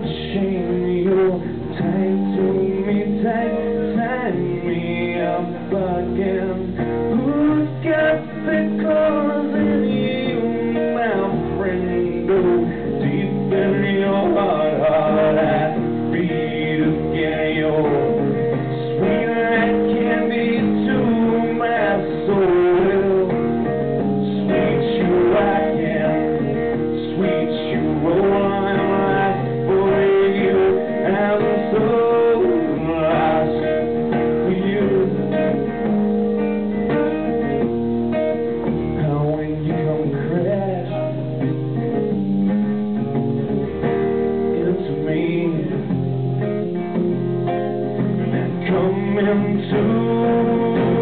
touching you Tight to me, tight, tie me up again. Come into.